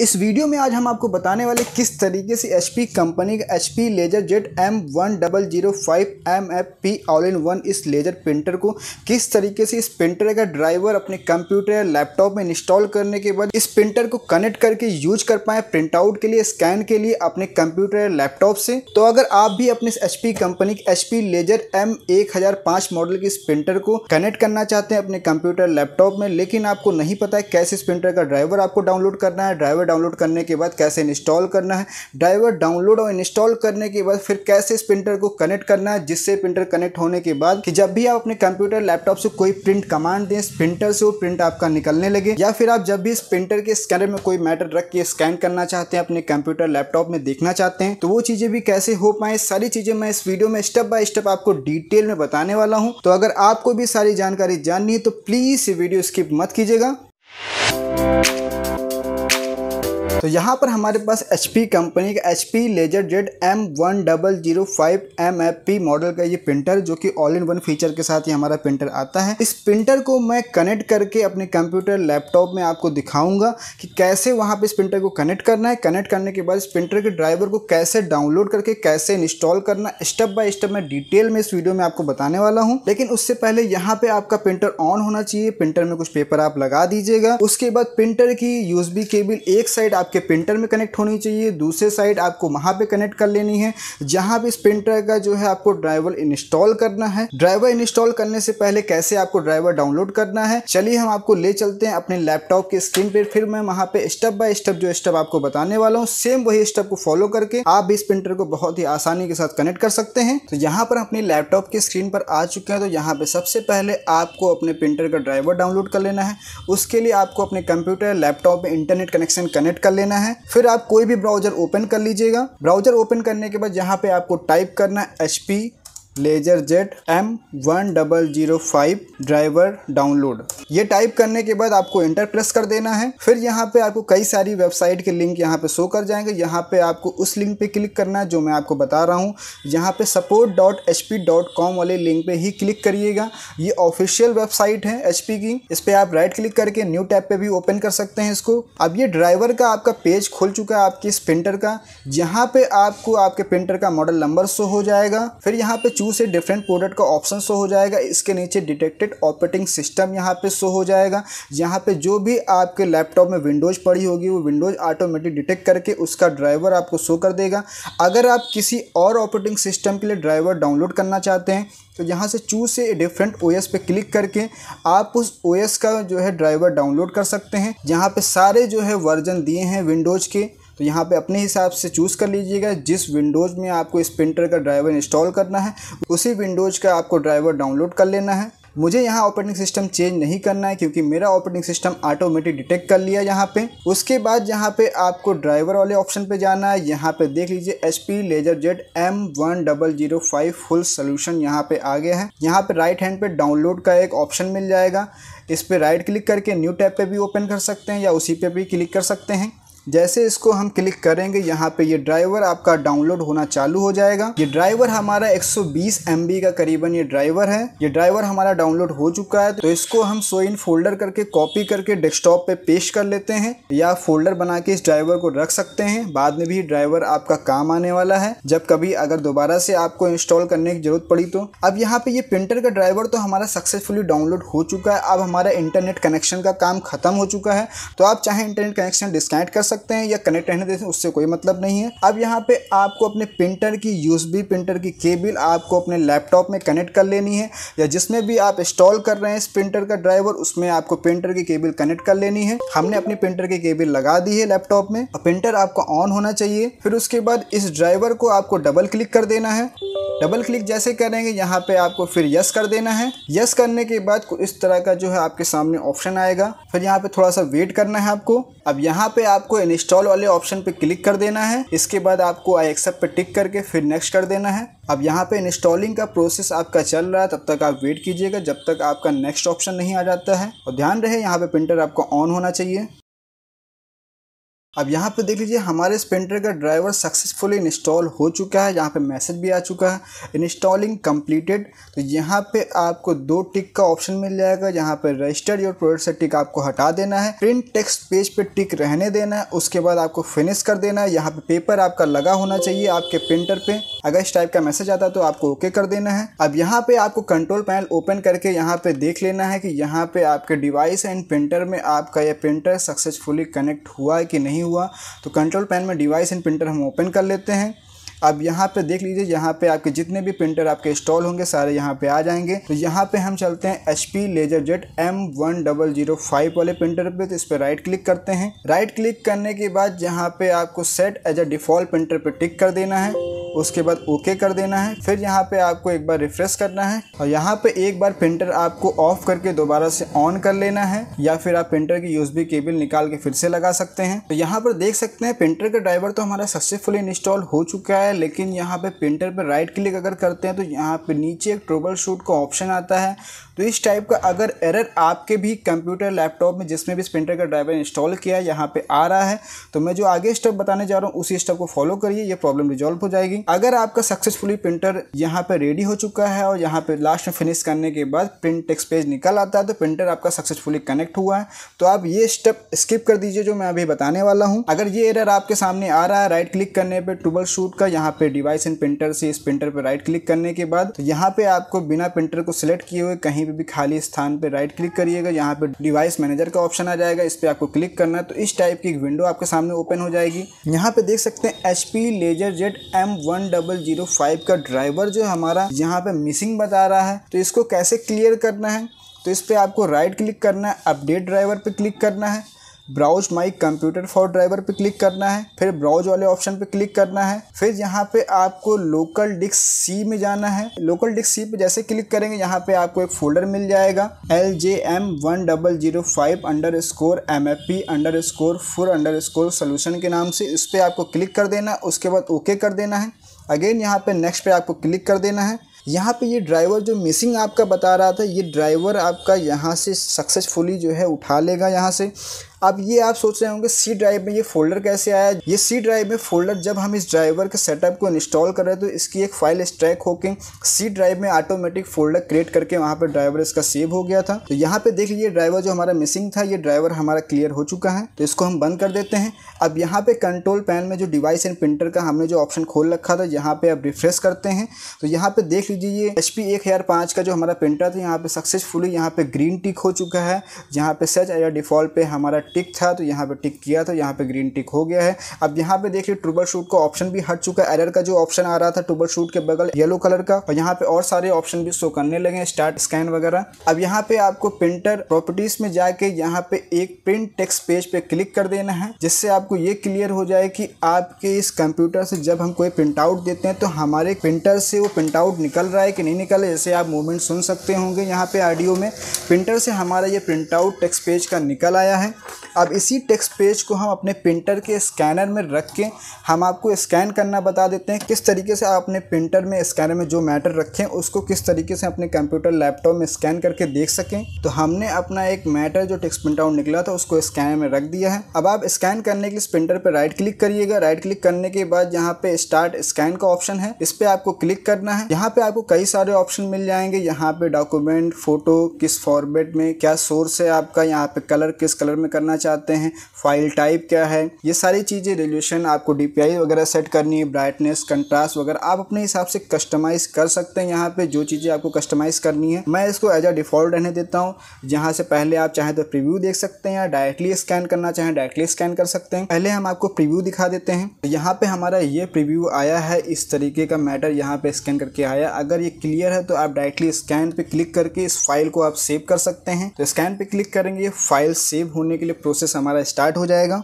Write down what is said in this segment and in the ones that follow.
इस वीडियो में आज हम आपको बताने वाले किस तरीके से एचपी कंपनी का H P LaserJet M one double zero five M F P all in one इस लेजर प्रिंटर को किस तरीके से इस प्रिंटर का ड्राइवर अपने कंप्यूटर या लैपटॉप में इंस्टॉल करने के बाद इस प्रिंटर को कनेक्ट करके यूज़ कर पाए प्रिंट आउट के लिए स्कैन के लिए अपने कंप्यूटर या लैपटॉप से? तो अगर आप भी अपने एचपी कंपनी के एचपी लेजर एम एक मॉडल के इस प्रिंटर को कनेक्ट करना चाहते हैं अपने कंप्यूटर लैपटॉप में, लेकिन आपको नहीं पता है कैसे इस प्रिंटर का ड्राइवर आपको डाउनलोड करना है ड्राइवर डाउनलोड करने के बाद कैसे इंस्टॉल करना है, ड्राइवर डाउनलोड और इंस्टॉल करने के बाद फिर कैसे इस प्रिंटर को कनेक्ट करना है, जिससे प्रिंटर कनेक्ट होने के बाद कि जब भी आप अपने कंप्यूटर, लैपटॉप से कोई प्रिंट कमांड दें प्रिंटर से वो प्रिंट आपका निकलने लगे, या फिर आप जब भी इस प्रिंटर के स्कैनर में कोई मैटर रख के स्कैन करना चाहते हैं, अपने कंप्यूटर, लैपटॉप में देखना चाहते हैं तो वो चीज़ें भी कैसे हो पाए सारी चीज़ें मैं इस वीडियो में स्टेप बाय स्टेप आपको डिटेल में बताने वाला हूँ। तो अगर आपको भी सारी जानकारी जाननी है तो प्लीज़ ये वीडियो स्किप मत कीजिएगा। तो यहाँ पर हमारे पास HP कंपनी का H P LaserJet M one double zero five M F P model का ये प्रिंटर जो कि ऑल इन वन फीचर के साथ ही हमारा प्रिंटर आता है। इस प्रिंटर को मैं कनेक्ट करके अपने कंप्यूटर लैपटॉप में आपको दिखाऊँगा कि कैसे वहाँ पे इस प्रिंटर को कनेक्ट करना है। कनेक्ट करने के बाद इस प्रिंटर के ड्राइवर को कैसे डाउनलोड करके कैसे इंस्टॉल करना स्टेप बाय स्टेप मैं डिटेल में इस वीडियो में आपको बताने वाला हूँ। लेकिन उससे पहले यहाँ पे आपका प्रिंटर ऑन होना चाहिए। प्रिंटर में कुछ पेपर आप लगा दीजिएगा। उसके बाद प्रिंटर की यूएसबी केबल एक साइड आपके आपके प्रिंटर में कनेक्ट होनी चाहिए, दूसरे साइड आपको वहाँ पे कनेक्ट कर लेनी है, जहाँ भी इस प्रिंटर का जो है आपको ड्राइवर इंस्टॉल करना है। ड्राइवर इंस्टॉल करने से पहले कैसे आपको ड्राइवर डाउनलोड करना है, चलिए हम आपको ले चलते हैं अपने लैपटॉप के स्क्रीन पर फिर मैं वहाँ पे स्टेप बाय स्टेप जो स्टेप आपको बताने वाला हूँ, सेम वही स्टेप को फॉलो करके आप भी इस प्रिंटर को बहुत ही आसानी के साथ कनेक्ट कर सकते हैं। तो यहाँ पर अपने लैपटॉप की स्क्रीन पर आ चुके हैं तो यहाँ पे सबसे पहले आपको अपने प्रिंटर का ड्राइवर डाउनलोड कर लेना है। उसके लिए आपको अपने कंप्यूटर, लैपटॉप में इंटरनेट कनेक्शन कनेक्ट कर लेना है। फिर आप कोई भी ब्राउज़र ओपन कर लीजिएगा। ब्राउज़र ओपन करने के बाद यहाँ पे आपको टाइप करना है HP. LaserJet M one double zero five driver download. ये टाइप करने के बाद आपको इंटर प्रेस कर देना है। फिर यहाँ पे आपको कई सारी वेबसाइट के लिंक यहाँ पे शो कर जाएँगे। यहाँ पे आपको उस लिंक पे क्लिक करना है जो मैं आपको बता रहा हूँ। यहाँ पे support dot H P dot com वाले लिंक पे ही क्लिक करिएगा। ये ऑफिशियल वेबसाइट है एच पी की। इस पर आप राइट क्लिक करके न्यू टैब पे भी ओपन कर सकते हैं इसको। अब ये ड्राइवर का आपका पेज खुल चुका है आपके इस प्रिंटर का। जहाँ पे आपको आपके प्रिंटर का मॉडल नंबर शो हो जाएगा। फिर यहाँ पे चूज़ से डिफरेंट प्रोडक्ट का ऑप्शन शो हो जाएगा। इसके नीचे डिटेक्टेड ऑपरेटिंग सिस्टम यहाँ पे शो हो जाएगा। यहाँ पे जो भी आपके लैपटॉप में विंडोज़ पड़ी होगी, वो विंडोज़ ऑटोमेटिक डिटेक्ट करके उसका ड्राइवर आपको शो कर देगा। अगर आप किसी और ऑपरेटिंग सिस्टम के लिए ड्राइवर डाउनलोड करना चाहते हैं तो यहाँ से चूज़ से डिफरेंट ओएस पे क्लिक करके आप उस ओएस का जो है ड्राइवर डाउनलोड कर सकते हैं। जहाँ पे सारे जो है वर्जन दिए हैं विंडोज़ के। तो यहाँ पे अपने हिसाब से चूज़ कर लीजिएगा, जिस विंडोज़ में आपको इस प्रिंटर का ड्राइवर इंस्टॉल करना है, उसी विंडोज़ का आपको ड्राइवर डाउनलोड कर लेना है। मुझे यहाँ ऑपरेटिंग सिस्टम चेंज नहीं करना है, क्योंकि मेरा ऑपरेटिंग सिस्टम ऑटोमेटिक डिटेक्ट कर लिया यहाँ पे। उसके बाद यहाँ पे आपको ड्राइवर वाले ऑप्शन पे जाना है। यहाँ पे देख लीजिए H P LaserJet M one double zero five full solution यहाँ पे आ गया है। यहाँ पे राइट हैंड पे डाउनलोड का एक ऑप्शन मिल जाएगा। इस पर राइट क्लिक करके न्यू टैब पे भी ओपन कर सकते हैं या उसी पे भी क्लिक कर सकते हैं। जैसे इसको हम क्लिक करेंगे, यहाँ पे ये ड्राइवर आपका डाउनलोड होना चालू हो जाएगा। ये ड्राइवर हमारा 120 MB का करीबन ये ड्राइवर है। ये ड्राइवर हमारा डाउनलोड हो चुका है तो इसको हम सो इन फोल्डर करके कॉपी करके डेस्कटॉप पे पेश कर लेते हैं या फोल्डर बना के इस ड्राइवर को रख सकते हैं। बाद में भी ड्राइवर आपका काम आने वाला है। जब कभी अगर दोबारा से आपको इंस्टॉल करने की ज़रूरत पड़ी तो। अब यहाँ पे ये प्रिंटर का ड्राइवर तो हमारा सक्सेसफुली डाउनलोड हो चुका है। अब हमारा इंटरनेट कनेक्शन का काम खत्म हो चुका है। तो आप चाहे इंटरनेट कनेक्शन डिस्कनेक्ट कर सकते सकते हैं या कनेक्ट रहने देते हैं उससे कोई मतलब नहीं है। अब यहाँ पे आपको अपने प्रिंटर की यूएसबी प्रिंटर की केबल आपको अपने लैपटॉप में कनेक्ट कर लेनी है या जिसमें भी आप इंस्टॉल कर रहे हैं इस प्रिंटर का ड्राइवर उसमें आपको प्रिंटर की केबल कनेक्ट कर लेनी है। हमने अपनी प्रिंटर की केबल लगा दी है लैपटॉप में। और प्रिंटर आपका ऑन होना चाहिए। फिर उसके बाद इस ड्राइवर को आपको डबल क्लिक कर देना है। डबल क्लिक जैसे करेंगे, यहाँ पे आपको फिर यस कर देना है। यस करने के बाद इस तरह का जो है आपके सामने ऑप्शन आएगा। फिर यहाँ पे थोड़ा सा वेट करना है आपको। अब यहाँ पे आपको इंस्टॉल वाले ऑप्शन पे क्लिक कर देना है। इसके बाद आपको आई एक्सेप्ट पे टिक करके फिर नेक्स्ट कर देना है। अब यहाँ पे इंस्टॉलिंग का प्रोसेस आपका चल रहा है, तब तक आप वेट कीजिएगा जब तक आपका नेक्स्ट ऑप्शन नहीं आ जाता है। और ध्यान रहे, यहाँ पे प्रिंटर आपका ऑन होना चाहिए। अब यहाँ पे देख लीजिए, हमारे इस प्रिंटर का ड्राइवर सक्सेसफुली इंस्टॉल हो चुका है। यहाँ पे मैसेज भी आ चुका है, इंस्टॉलिंग कंप्लीटेड। तो यहाँ पे आपको दो टिक का ऑप्शन मिल जाएगा। यहाँ पे रजिस्टर्ड योर प्रोडक्ट से टिक आपको हटा देना है, प्रिंट टेक्स्ट पेज पे टिक रहने देना है, उसके बाद आपको फिनिश कर देना है। यहाँ पे पेपर आपका लगा होना चाहिए आपके प्रिंटर पे। अगर इस टाइप का मैसेज आता है तो आपको ओके कर देना है। अब यहाँ पे आपको कंट्रोल पैनल ओपन करके यहाँ पे देख लेना है कि यहाँ पे आपके डिवाइस एंड प्रिंटर में आपका यह प्रिंटर सक्सेसफुली कनेक्ट हुआ है कि नहीं हुआ तो कंट्रोल पैन में डिवाइस एंड प्रिंटर हम ओपन कर लेते हैं। अब यहाँ पे देख लीजिए, यहाँ पे आपके जितने भी प्रिंटर आपके इंस्टॉल होंगे, सारे यहाँ पे आ जाएँगे। तो यहाँ पे हम चलते हैं H P LaserJet M one double zero five वाले प्रिंटर पे तो इस पर राइट क्लिक करते हैं। राइट क्लिक करने के बाद यहाँ पे आपको set as a default printer पे टिक कर देना है। उसके बाद ओके कर देना है। फिर यहाँ पे आपको एक बार रिफ्रेश करना है। और यहाँ पे एक बार प्रिंटर आपको ऑफ़ करके दोबारा से ऑन कर लेना है। या फिर आप प्रिंटर की यूएसबी केबल निकाल के फिर से लगा सकते हैं। तो यहाँ पर देख सकते हैं प्रिंटर का ड्राइवर तो हमारा सक्सेसफुली इंस्टॉल हो चुका है। लेकिन यहाँ पे प्रिंटर पर राइट क्लिक अगर करते हैं तो यहाँ पे नीचे एक ट्रोबल शूट का ऑप्शन आता है। तो इस टाइप का अगर एरर आपके भी कंप्यूटर लैपटॉप में जिसमें भी इस प्रिंटर का ड्राइवर इंस्टॉल किया है, यहाँ पे आ रहा है। तो मैं जो आगे स्टेप बताने जा रहा हूँ, उसी स्टेप को फॉलो करिए, ये प्रॉब्लम रिजॉल्व हो जाएगी। अगर आपका सक्सेसफुली प्रिंटर यहाँ पे रेडी हो चुका है और यहाँ पे लास्ट में फिनिश करने के बाद प्रिंट टेक्स्ट पेज निकल आता है तो प्रिंटर आपका सक्सेसफुली कनेक्ट हुआ है। तो आप ये स्टेप स्किप कर दीजिए, जो मैं अभी बताने वाला हूँ। अगर ये एरर आपके सामने आ रहा है राइट क्लिक करने पर ट्यूबल शूट का यहाँ पे डिवाइस एंड प्रिंटर से इस प्रिंटर पर राइट क्लिक करने के बाद तो यहाँ पे आपको बिना प्रिंटर को सिलेक्ट किए हुए कहीं पर भी खाली स्थान पर राइट क्लिक करिएगा। यहाँ पे डिवाइस मैनेजर का ऑप्शन आ जाएगा। इस पर आपको क्लिक करना है तो इस टाइप की विंडो आपके सामने ओपन हो जाएगी। यहाँ पे देख सकते हैं H P LaserJet M one double zero five का ड्राइवर जो हमारा यहाँ पे मिसिंग बता रहा है। तो इसको कैसे क्लियर करना है? तो इस पर आपको राइट क्लिक करना है अपडेट ड्राइवर पे क्लिक करना है। Browse my computer for driver पे क्लिक करना है, फिर ब्राउज वाले ऑप्शन पे क्लिक करना है, फिर यहाँ पे आपको लोकल डिस्क सी में जाना है। लोकल डिस्क सी पे जैसे क्लिक करेंगे, यहाँ पे आपको एक फोल्डर मिल जाएगा L J M one double zero five underscore M F P underscore four underscore solution के नाम से इस पर आपको क्लिक कर देना उसके बाद ओके कर देना है। अगेन यहाँ पे नेक्स्ट पे आपको क्लिक कर देना है। यहाँ पे ये ड्राइवर जो मिसिंग आपका बता रहा था, ये ड्राइवर आपका यहाँ से सक्सेसफुली जो है उठा लेगा यहाँ से। अब ये आप सोच रहे होंगे सी ड्राइव में ये फोल्डर कैसे आया? ये सी ड्राइव में फोल्डर जब हम इस ड्राइवर के सेटअप को इंस्टॉल कर रहे हैं तो इसकी एक फ़ाइल स्ट्रैक होकर सी ड्राइव में ऑटोमेटिक फोल्डर क्रिएट करके वहाँ पर ड्राइवर इसका सेव हो गया था। तो यहाँ पे देख लीजिए ड्राइवर जो हमारा मिसिंग था, ये ड्राइवर हमारा क्लियर हो चुका है। तो इसको हम बंद कर देते हैं। अब यहाँ पे कंट्रोल पैनल में जो डिवाइस एंड प्रिंटर का हमने जो ऑप्शन खोल रखा था, यहाँ पे आप रिफ्रेश करते हैं। तो यहाँ पे देख लीजिए, ये एच पी एक हज़ार पाँच का जो हमारा प्रिंटर था, यहाँ पे सक्सेसफुली यहाँ पे ग्रीन टिक हो चुका है। यहाँ पे सच या डिफ़ॉल्ट हमारा टिक था तो यहाँ पे टिक किया था, यहाँ पे ग्रीन टिक हो गया है। अब यहाँ पे देखिए ट्रूबल शूट का ऑप्शन भी हट चुका है। एरर का जो ऑप्शन आ रहा था ट्रूबल शूट के बगल येलो कलर का, और यहाँ पे और सारे ऑप्शन भी शो करने लगे स्टार्ट स्कैन वगैरह। अब यहाँ पे आपको प्रिंटर प्रॉपर्टीज़ में जाके यहाँ पे एक प्रिंट टेक्स पेज पे क्लिक कर देना है, जिससे आपको ये क्लियर हो जाए कि आपके इस कंप्यूटर से जब हम कोई प्रिंट आउट देते हैं तो हमारे प्रिंटर से वो प्रिंट आउट निकल रहा है कि नहीं निकल रहा है, जैसे आप मूवमेंट सुन सकते होंगे यहाँ पे ऑडियो में। प्रिंटर से हमारा ये प्रिंट आउट टेक्स्ट पेज का निकल आया है। अब इसी टेक्स्ट पेज को हम अपने प्रिंटर के स्कैनर में रख के हम आपको स्कैन करना बता देते हैं किस तरीके से आप अपने प्रिंटर में स्कैनर में जो मैटर रखें, उसको किस तरीके से अपने कंप्यूटर लैपटॉप में स्कैन करके देख सकें। तो हमने अपना एक मैटर जो टेक्स्ट प्रिंट आउट निकला था, उसको स्कैनर में रख दिया है। अब आप स्कैन करने के लिए प्रिंटर पर राइट क्लिक करिएगा। राइट क्लिक करने के बाद यहाँ पे स्टार्ट स्कैन का ऑप्शन है। इस पर आपको क्लिक करना है। यहाँ पे आपको कई सारे ऑप्शन मिल जाएँगे। यहाँ पे डॉक्यूमेंट फ़ोटो किस फॉर्मेट में क्या सोर्स है आपका, यहाँ पे कलर किस कलर में करना चाहते हैं फ़ाइल टाइप क्या है, ये सारी चीज़ें रेजोल्यूशन आपको डीपीआई वगैरह सेट करनी है ब्राइटनेस कंट्रास्ट वगैरह, आप अपने हिसाब से कस्टमाइज कर सकते हैं यहाँ पे जो चीज़ें आपको कस्टमाइज करनी है। मैं इसको एज अ डिफ़ॉल्ट रहने देता हूँ, जहाँ से पहले आप चाहें तो प्रिव्यू देख सकते हैं या डायरेक्टली स्कैन करना चाहें डायरेक्टली स्कैन कर सकते हैं। पहले हम आपको प्रिव्यू दिखा देते हैं। यहाँ पे हमारा ये प्रिव्यू आया है, इस तरीके का मैटर यहाँ पे स्कैन करके आया। अगर ये क्लियर है तो आप डायरेक्टली स्कैन पे क्लिक करके इस फ़ाइल को आप सेव कर सकते हैं। तो स्कैन पे क्लिक करेंगे फ़ाइल सेव होने के लिए प्रोसेस हमारा स्टार्ट हो जाएगा।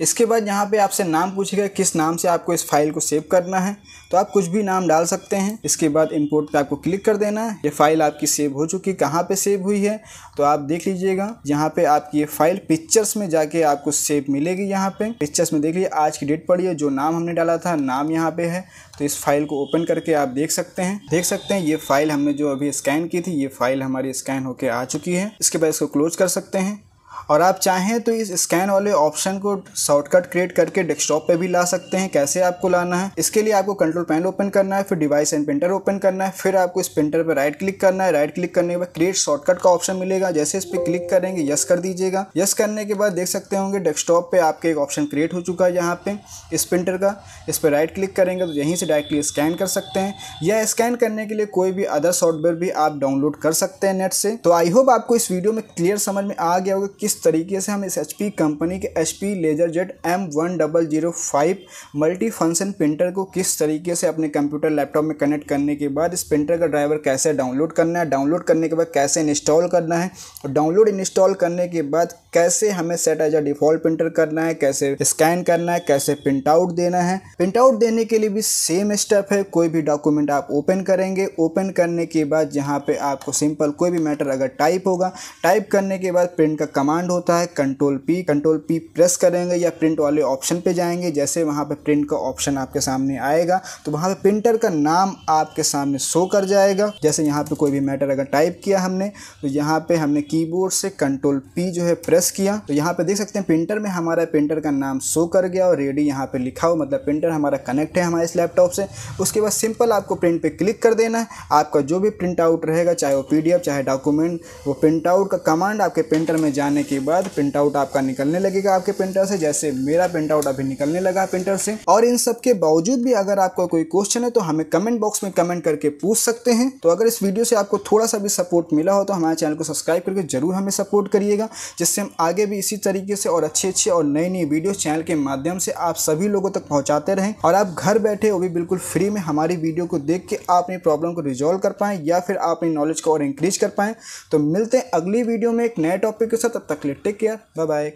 इसके बाद यहाँ पे आपसे नाम पूछेगा किस नाम से आपको इस फ़ाइल को सेव करना है। तो आप कुछ भी नाम डाल सकते हैं। इसके बाद इंपोर्ट पे आपको क्लिक कर देना है। ये फ़ाइल आपकी सेव हो चुकी, कहाँ पे सेव हुई है? तो आप देख लीजिएगा, यहाँ पे आपकी ये फ़ाइल पिक्चर्स में जाके आपको सेव मिलेगी यहाँ पे। पिक्चर्स में देख लीजिए, आज की डेट पड़ी है, जो नाम हमने डाला था, नाम यहाँ पे है। तो इस फ़ाइल को ओपन करके आप देख सकते हैं। देख सकते हैं, ये फ़ाइल हमने जो अभी स्कैन की थी, ये फ़ाइल हमारी स्कैन होके आ चुकी है। इसके बाद इसको क्लोज कर सकते हैं। और आप चाहें तो इस स्कैन वाले ऑप्शन को शॉर्टकट क्रिएट करके डेस्कटॉप पे भी ला सकते हैं। कैसे आपको लाना है? इसके लिए आपको कंट्रोल पैनल ओपन करना है, फिर डिवाइस एंड प्रिंटर ओपन करना है, फिर आपको इस प्रिंटर पर राइट क्लिक करना है। राइट क्लिक करने के बाद क्रिएट शॉर्टकट का ऑप्शन मिलेगा। जैसे इस पर क्लिक करेंगे यस कर दीजिएगा। यस करने के बाद देख सकते होंगे डेस्कटॉप पे आपके एक ऑप्शन क्रिएट हो चुका है यहाँ पे, इस प्रिंटर का। इस पर राइट क्लिक करेंगे तो यहीं से डायरेक्टली स्कैन कर सकते हैं। या स्कैन करने के लिए कोई भी अदर सॉफ्टवेयर भी आप डाउनलोड कर सकते हैं नेट से। तो आई होप आपको इस वीडियो में क्लियर समझ में आ गया होगा किस तरीके से हम इस एचपी कंपनी के H P LaserJet M one double zero five multifunction printer को किस तरीके से अपने कंप्यूटर लैपटॉप में कनेक्ट करने के बाद इस प्रिंटर का ड्राइवर कैसे डाउनलोड करना है डाउनलोड करने के बाद कैसे इंस्टॉल करना है, और डाउनलोड इंस्टॉल करने के बाद कैसे हमें set as a default printer करना है, कैसे स्कैन करना है, कैसे प्रिंट आउट देना है। प्रिंट आउट देने के लिए भी सेम स्टेप है, कोई भी डॉक्यूमेंट आप ओपन करेंगे ओपन करने के बाद यहाँ पे आपको सिंपल कोई भी मैटर अगर टाइप होगा टाइप करने के बाद प्रिंट का कमांड होता है control P control P press करेंगे या प्रिंट वाले ऑप्शन पे जाएँगे, जैसे वहाँ पे प्रिंट का ऑप्शन आपके सामने आएगा तो वहाँ पे प्रिंटर का नाम आपके सामने शो कर जाएगा। जैसे यहाँ पे कोई भी मैटर अगर टाइप किया हमने तो यहाँ पे हमने कीबोर्ड से कंट्रोल पी जो है प्रेस किया। तो यहाँ पे देख सकते हैं प्रिंटर में हमारा प्रिंटर का नाम शो कर गया और रेडी यहाँ पे लिखा हो मतलब प्रिंटर हमारा कनेक्ट है हमारे इस लैपटॉप से। उसके बाद सिंपल आपको प्रिंट पे क्लिक कर देना है। आपका जो भी प्रिंट आउट रहेगा, चाहे वो पीडीएफ चाहे डॉक्यूमेंट वो प्रिंट आउट का कमांड आपके प्रिंटर में जाने के बाद प्रिंट आउट आपका निकलने लगेगा आपके प्रिंटर से। जैसे मेरा प्रिंट आउट अभी निकलने लगा प्रिंटर से। और इन सब के बावजूद भी अगर आपका कोई क्वेश्चन है तो हमें कमेंट बॉक्स में कमेंट करके पूछ सकते हैं। तो अगर इस वीडियो से आपको थोड़ा सा भी सपोर्ट मिला हो तो हमारे चैनल को सब्सक्राइब करके ज़रूर हमें सपोर्ट करिएगा, जिससे हम आगे भी इसी तरीके से और अच्छे अच्छे और नई नई वीडियो चैनल के माध्यम से आप सभी लोगों तक पहुंचाते रहें। और आप घर बैठे वो भी बिल्कुल फ्री में हमारी वीडियो को देख के आप अपनी प्रॉब्लम को रिजॉल्व कर पाएँ, या फिर आप अपनी नॉलेज को और इंक्रीज कर पाएँ। तो मिलते हैं अगली वीडियो में एक नए टॉपिक के साथ। तक लिए टेक केयर बाय बाय